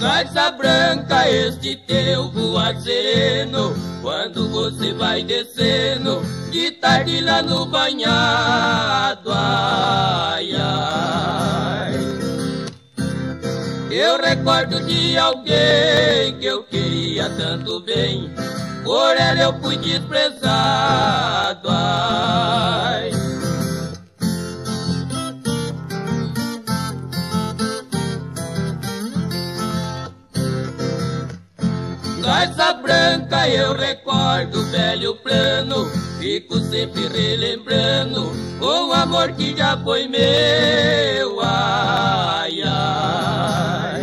Garça branca, este teu voar sereno, quando você vai descendo, de tarde lá no banhado, ai, ai. Eu recordo de alguém que eu queria tanto bem, por ela eu fui desprezado, ai. Garça branca eu recordo velho plano. Fico sempre relembrando O amor que já foi meu. Ai, ai.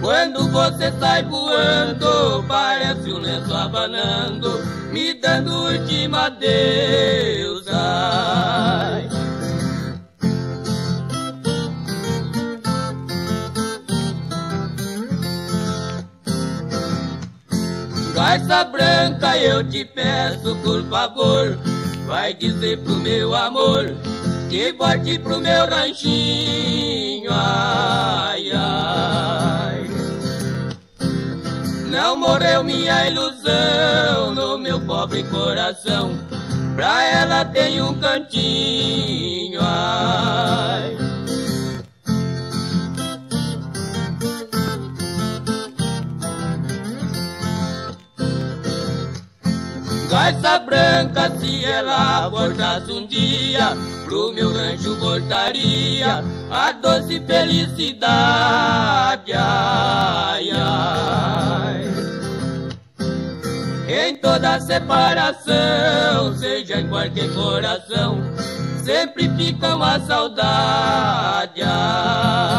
Quando você sai voando Parece um lenço abanando Me dando última adeus Garça branca, eu te peço por favor, vai dizer pro meu amor que volte pro meu ranchinho, ai, ai. Não morreu minha ilusão no meu pobre coração, pra ela tem um cantinho, ai. Garça branca, se ela voltasse um dia, pro meu rancho voltaria a doce felicidade. Ai, ai. Em toda separação, seja em qualquer coração, sempre fica uma saudade. Ai.